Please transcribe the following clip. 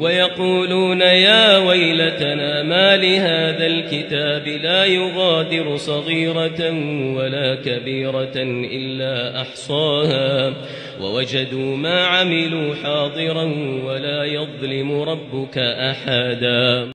ويقولون يا ويلتنا ما لهذا الكتاب لا يغادر صغيرة ولا كبيرة إلا أحصاها ووجدوا ما عملوا حاضرا ولا يظلم ربك أحدا